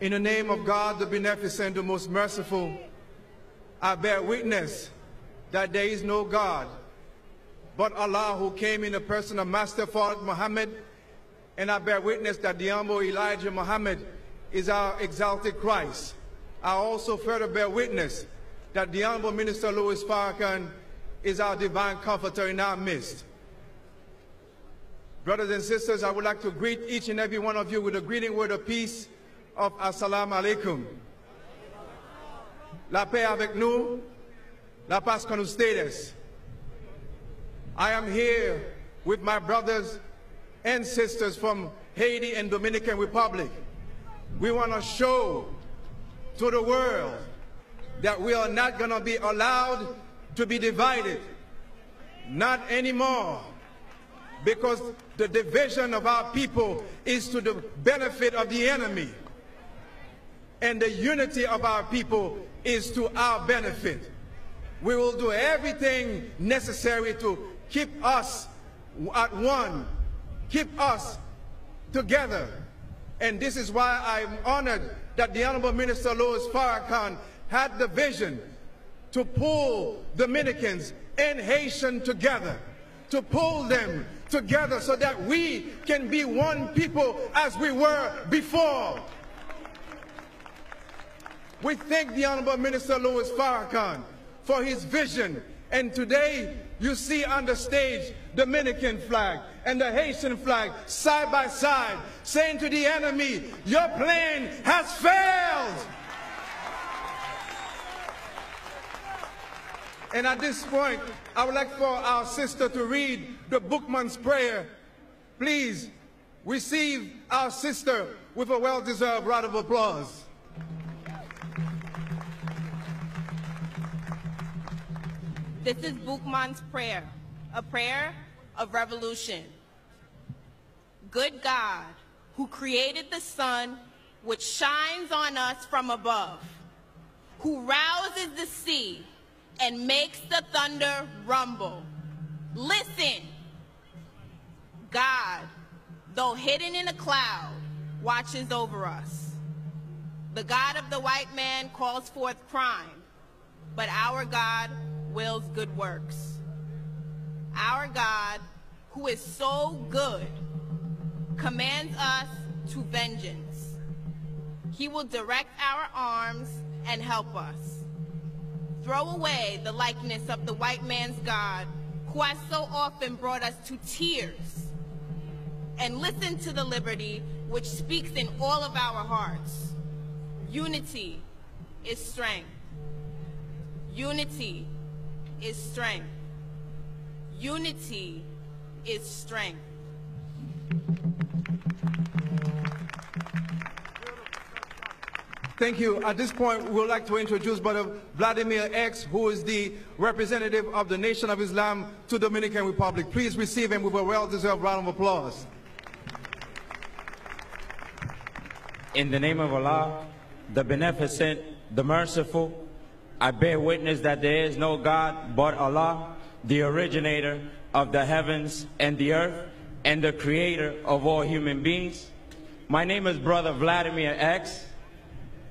In the name of God, the beneficent, the most merciful, I bear witness that there is no God but Allah who came in the person of Master Fard Muhammad. And I bear witness that the humble Elijah Muhammad is our exalted Christ. I also further bear witness that the humble Minister Louis Farrakhan is our divine comforter in our midst. Brothers and sisters, I would like to greet each and every one of you with a greeting word of peace of Assalamu alaikum. La paix avec nous, la paz con ustedes. I am here with my brothers and sisters from Haiti and Dominican Republic. We want to show to the world that we are not going to be allowed to be divided. Not anymore. Because the division of our people is to the benefit of the enemy. And the unity of our people is to our benefit. We will do everything necessary to keep us at one, keep us together. And this is why I'm honored that the Honorable Minister Louis Farrakhan had the vision to pull Dominicans and Haitian together, to pull them together so that we can be one people as we were before. We thank the Honorable Minister Louis Farrakhan for his vision. And today, you see on the stage the Dominican flag and the Haitian flag side by side, saying to the enemy, your plan has failed. And at this point, I would like for our sister to read the Boukman's prayer. Please receive our sister with a well-deserved round of applause. This is Boukman's prayer, a prayer of revolution. Good God, who created the sun, which shines on us from above, who rouses the sea and makes the thunder rumble. Listen, God, though hidden in a cloud, watches over us. The God of the white man calls forth crime, but our God wills good works. Our God, who is so good, commands us to vengeance. He will direct our arms and help us. Throw away the likeness of the white man's God, who has so often brought us to tears. And listen to the liberty which speaks in all of our hearts. Unity is strength. Unity is strength. Unity is strength. Thank you. At this point, we would like to introduce Brother Vladimir X, who is the representative of the Nation of Islam to Dominican Republic. Please receive him with a well-deserved round of applause. In the name of Allah, the beneficent, the merciful, I bear witness that there is no God but Allah, the originator of the heavens and the earth, and the creator of all human beings. My name is Brother Vladimir X.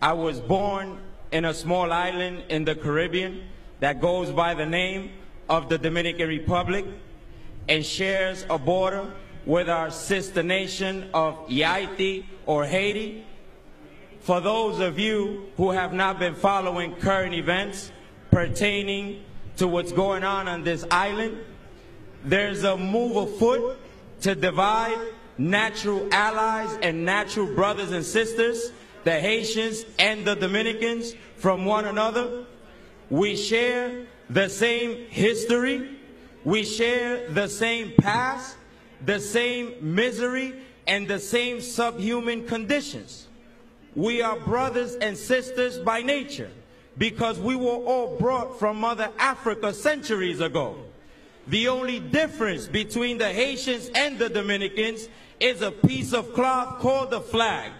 I was born in a small island in the Caribbean that goes by the name of the Dominican Republic and shares a border with our sister nation of Haiti or Haiti. For those of you who have not been following current events pertaining to what's going on on this island, there's a move afoot to divide natural allies and natural brothers and sisters the Haitians and the Dominicans from one another. We share the same history. We share the same past, the same misery, and the same subhuman conditions. We are brothers and sisters by nature because we were all brought from Mother Africa centuries ago. The only difference between the Haitians and the Dominicans is a piece of cloth called the flag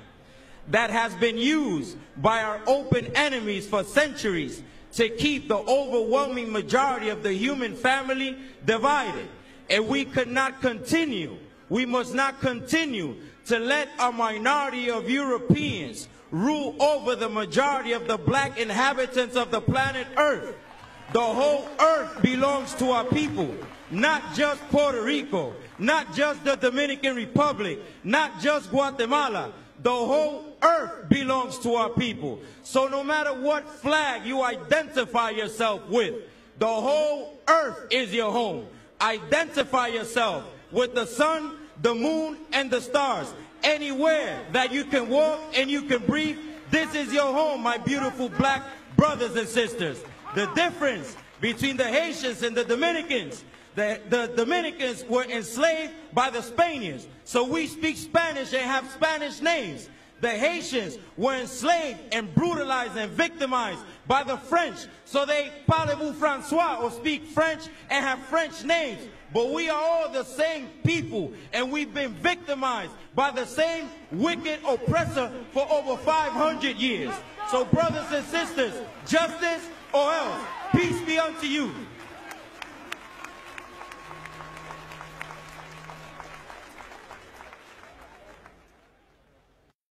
that has been used by our open enemies for centuries to keep the overwhelming majority of the human family divided. And we could not continue, we must not continue to let a minority of Europeans rule over the majority of the black inhabitants of the planet Earth. The whole earth belongs to our people, not just Puerto Rico, not just the Dominican Republic, not just Guatemala. The whole earth belongs to our people. So no matter what flag you identify yourself with, the whole earth is your home. Identify yourself with the sun, the moon, and the stars. Anywhere that you can walk and you can breathe, this is your home, my beautiful black brothers and sisters. The difference between the Haitians and the Dominicans, the, the Dominicans were enslaved by the Spaniards. So we speak Spanish and have Spanish names. The Haitians were enslaved and brutalized and victimized by the French. So they parlez-vous Francois or speak French and have French names. But we are all the same people and we've been victimized by the same wicked oppressor for over 500 years. So brothers and sisters, justice or else, peace be unto you.